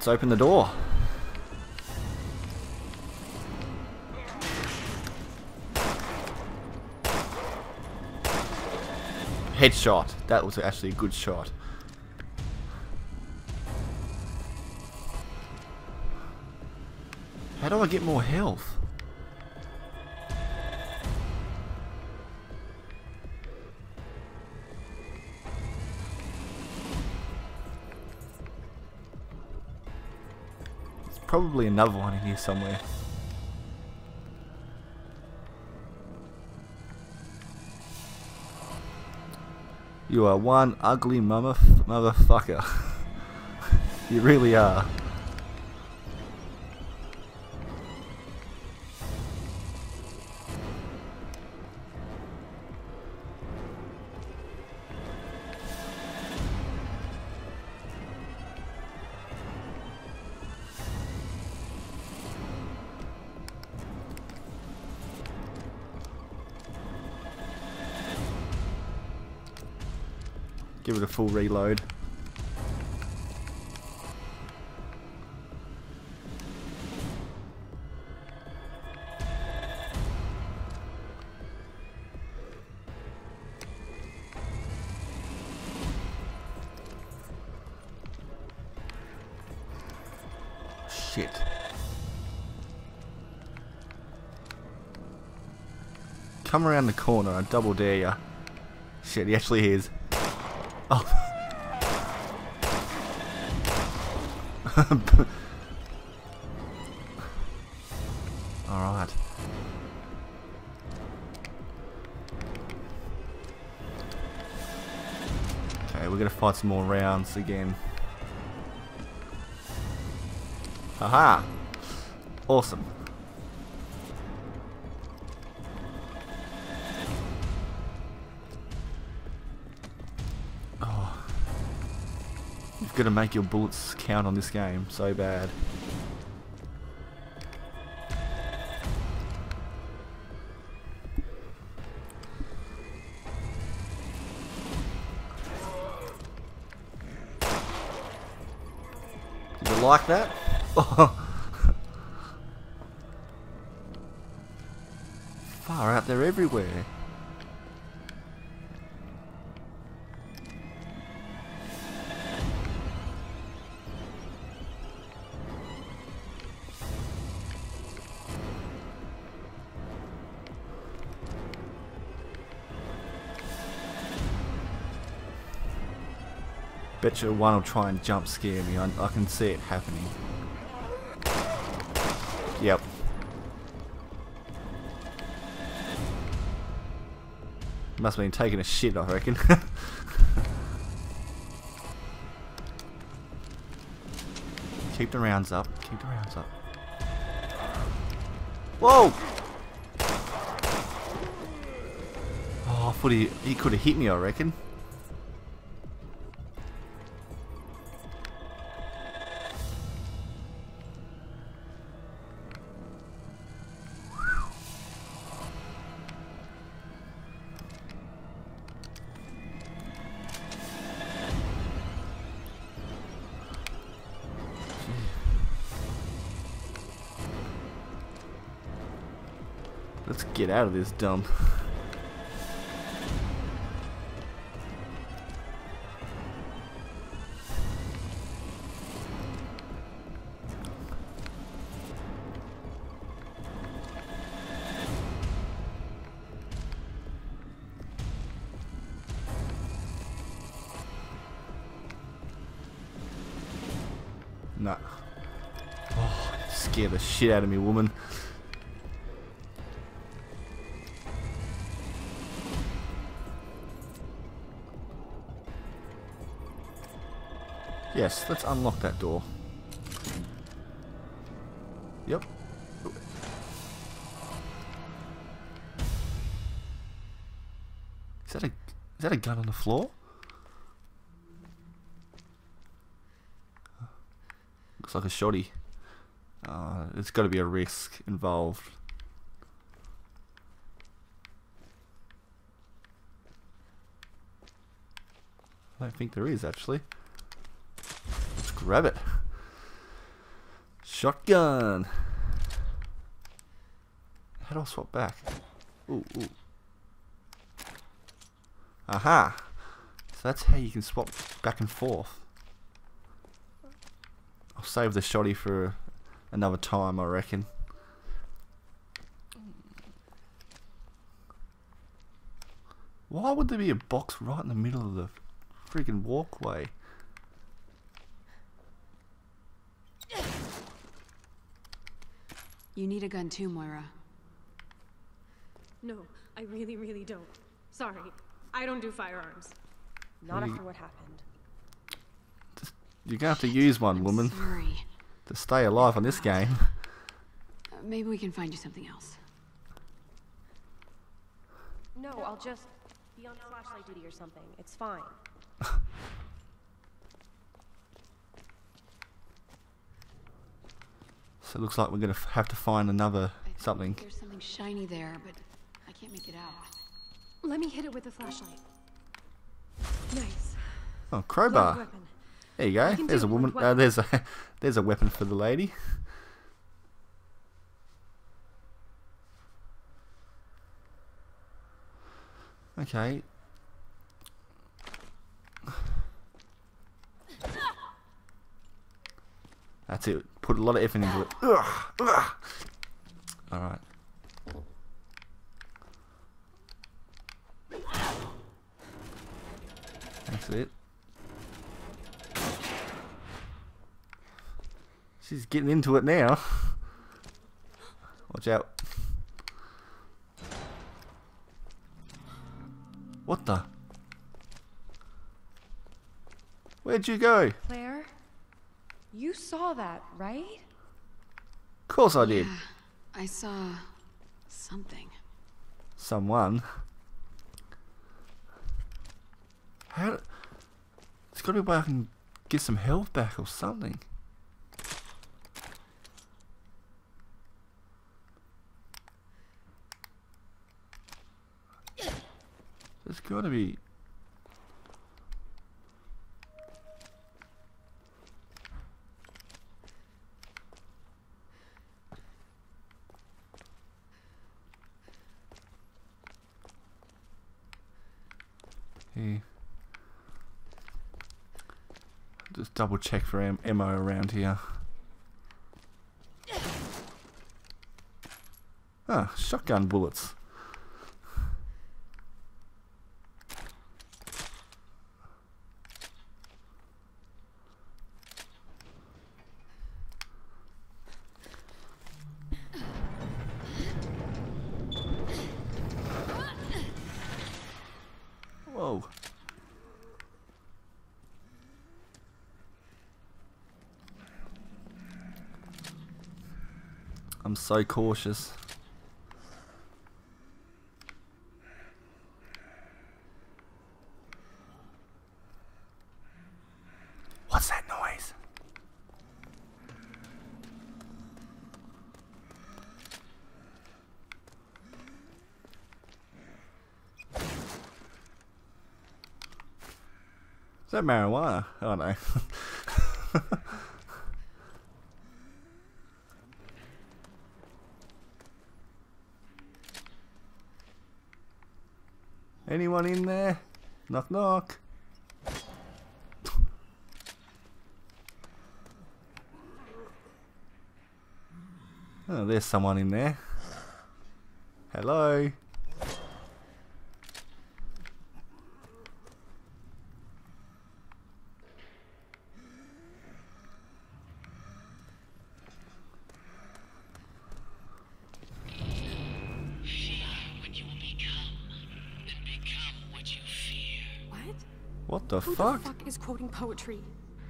Let's open the door. Headshot. That was actually a good shot. How do I get more health? Probably another one in here somewhere. You are one ugly mother motherfucker. you really are. It a full reload. Shit. Come around the corner, I double dare ya. Shit, he actually is. Oh. Alright. Okay, we're gonna fight some more rounds again. Haha! Awesome. To make your bullets count on this game so bad. Did you like that? Far out there everywhere. Bet you one will try and jump scare me. I, I can see it happening. Yep. Must have been taking a shit, I reckon. Keep the rounds up. Keep the rounds up. Whoa! Oh, I thought he, he could have hit me, I reckon. Get out of this dump. Nah. Oh, scare the shit out of me, woman. Yes, let's unlock that door. Yep. Is that a is that a gun on the floor? Looks like a shotty. Uh, there's got to be a risk involved. I don't think there is actually. Let's grab it. Shotgun. How do I swap back? Ooh, ooh. Aha! So that's how you can swap back and forth. I'll save the shotty for another time, I reckon. Why would there be a box right in the middle of the freaking walkway? You need a gun too, Moira. No, I really, really don't. Sorry. I don't do firearms. Not You- after what happened. You're gonna have to use one, woman, Sorry. to stay alive on this game. Uh, maybe we can find you something else. No, I'll just be on flashlight duty or something. It's fine. So it looks like we're gonna have to find another I something. There's something shiny there, but I can't make it out. Let me hit it with a flashlight. Nice. Oh, crowbar. There you go. There's a woman. Uh, there's a there's a weapon for the lady. Okay. That's it. Put a lot of effort into it. Ugh, ugh. All right. That's it. She's getting into it now. Watch out. What the? Where'd you go? Claire? You saw that, right? Of course I did. Yeah, I saw something. Someone. How? It's got to be a way I can get some health back or something. There's got to be. Here. Just double check for am- ammo around here. Ah, shotgun bullets. Whoa. I'm so cautious. What's that noise? Is that marijuana? Oh no. Anyone in there? Knock knock. Oh, there's someone in there. Hello. The Who fuck? the fuck is quoting poetry?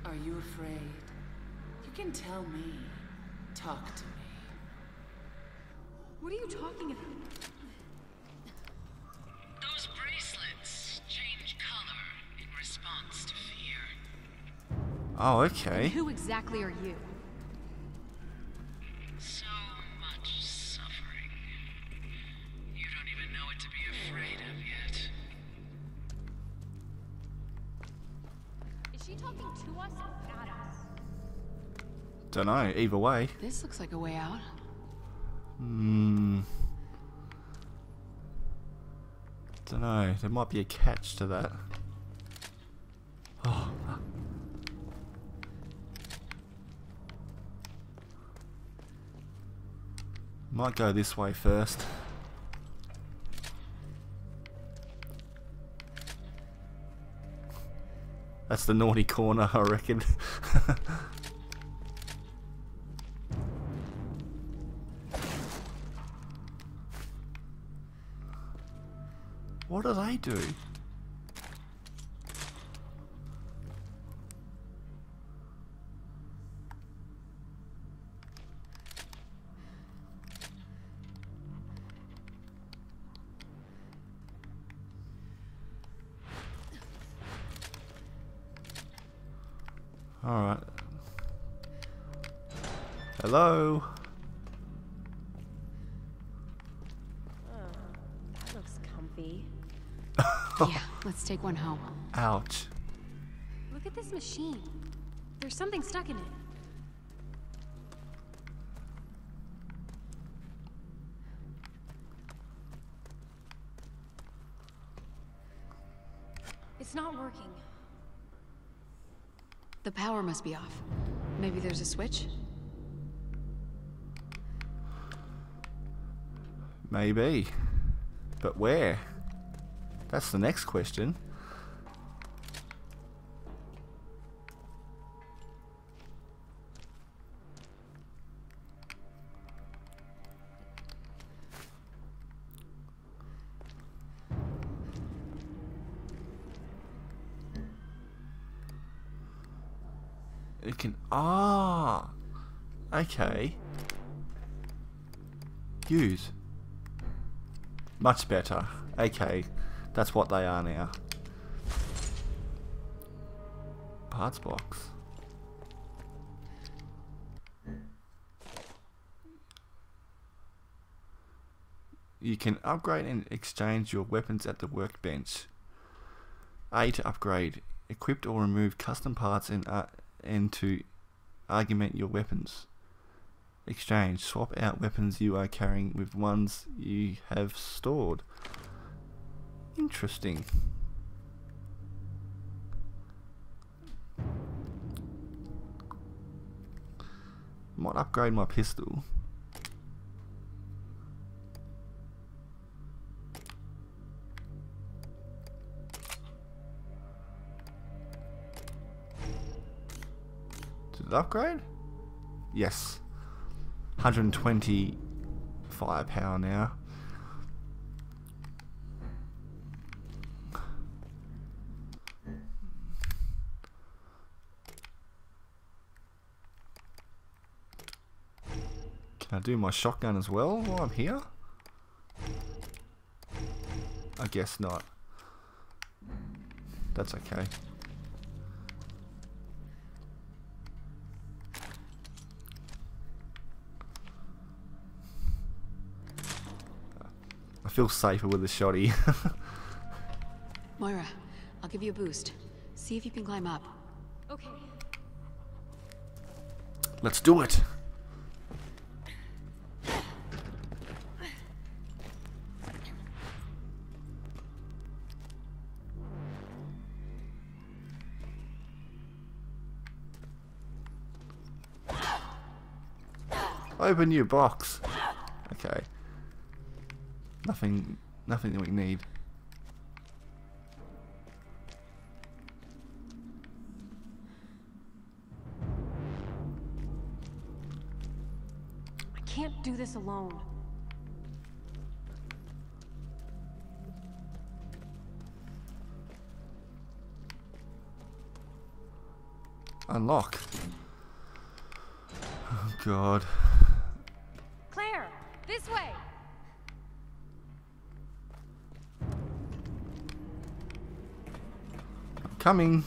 Are you afraid? You can tell me. Talk to me. What are you talking about? Those bracelets change color in response to fear. Oh, okay. Who exactly are you? To us us? Don't know. Either way. This looks like a way out. Hmm. Don't know. There might be a catch to that. Oh. Might go this way first. That's the naughty corner, I reckon. what do they do? Alright. Hello? Oh, that looks comfy. yeah, let's take one home. Ouch. Look at this machine. There's something stuck in it. It's not working. The power must be off. Maybe there's a switch? Maybe. But where? That's the next question. It can. Ah! Okay. Use. Much better. Okay. That's what they are now. Parts box. You can upgrade and exchange your weapons at the workbench. A to upgrade. Equipped or remove custom parts and, uh, and to augment your weapons. Exchange. Swap out weapons you are carrying with ones you have stored. Interesting. Might upgrade my pistol. It upgrade? Yes. 120 firepower now. Can I do my shotgun as well while I'm here? I guess not. That's okay. Feel safer with a shotty. Moira, I'll give you a boost. See if you can climb up. Okay. Let's do it. Open your box. Nothing nothing that we need. I can't do this alone. Unlock. Oh god. Claire, this way. Coming.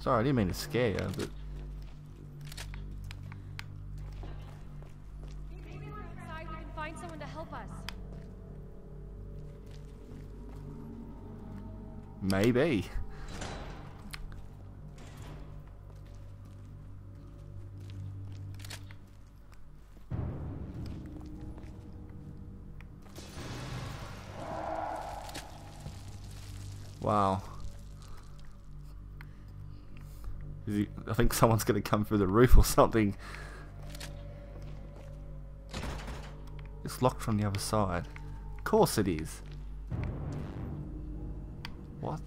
Sorry, I didn't mean to scare you, but Maybe Wow. He, I think someone's going to come through the roof or something. It's locked from the other side. Of course it is. What?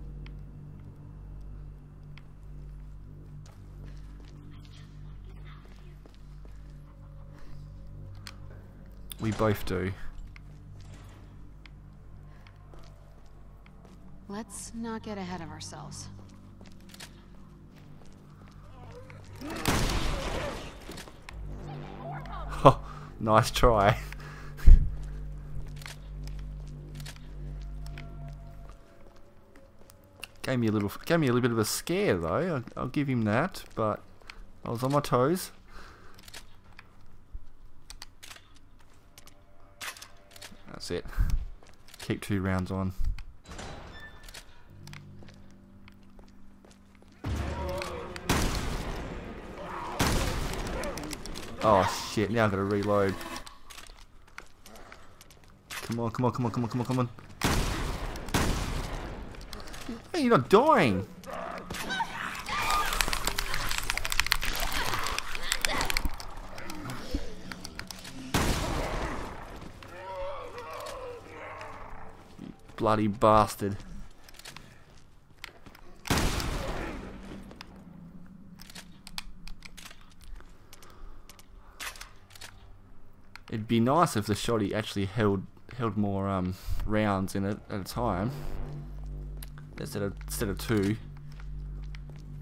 We both do. Let's not get ahead of ourselves. Oh, nice try. gave me a little, gave me a little bit of a scare though. I'll, I'll give him that, but I was on my toes. That's it. Keep two rounds on. Oh shit, now I've got to reload. Come on, come on, come on, come on, come on, come on. Hey, you're not dying. Bloody bastard. It'd be nice if the shotty actually held held more um, rounds in it at a time instead of instead of two.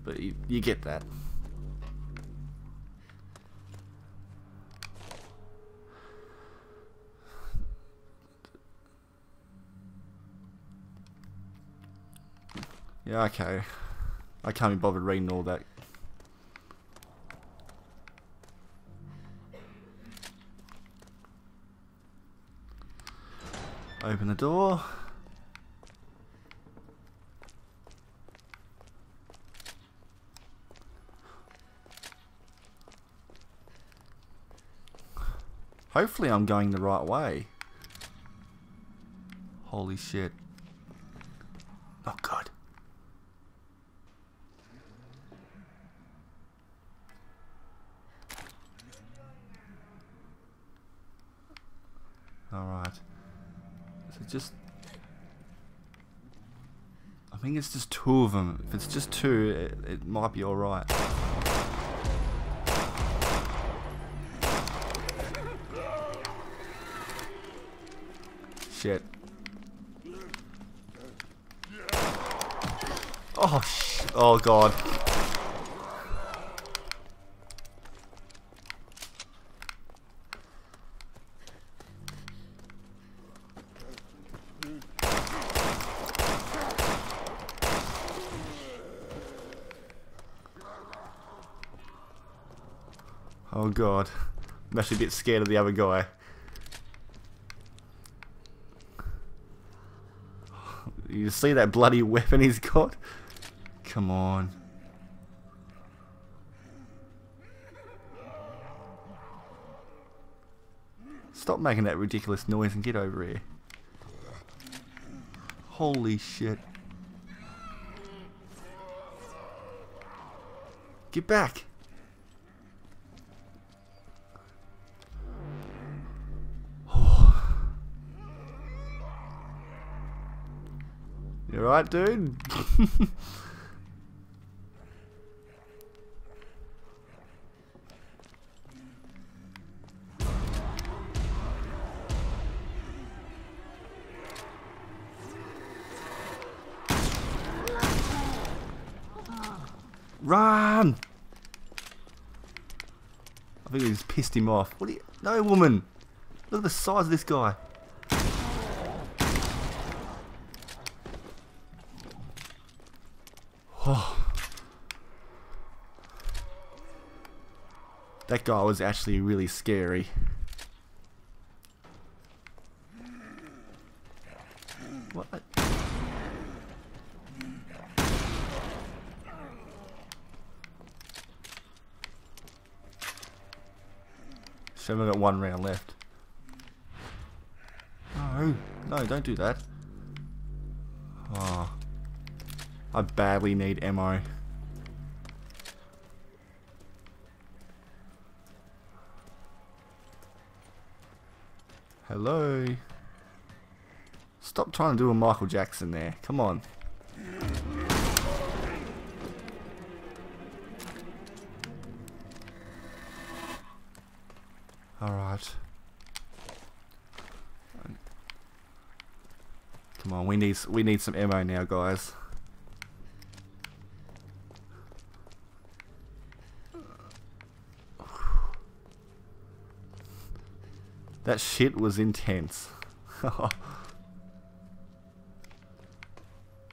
But you, you get that. Yeah, okay. I can't be bothered reading all that. Open the door. Hopefully I'm going the right way. Holy shit. Not good. Alright. So just... I think it's just two of them. If it's just two, it, it might be alright. Shit. Oh, sh oh god. Oh god. I'm actually a bit scared of the other guy. You see that bloody weapon he's got? Come on. Stop making that ridiculous noise and get over here. Holy shit. Get back. You alright, dude? Run! I think he's pissed him off. What are you? No, woman! Look at the size of this guy. Oh. That guy was actually really scary. What? So we've got one round left. No, no, don't do that. I badly need ammo. Hello. Stop trying to do a Michael Jackson there. Come on. Alright. Come on, we need we need some ammo now, guys. That shit was intense.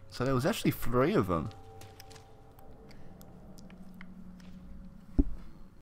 so there was actually three of them.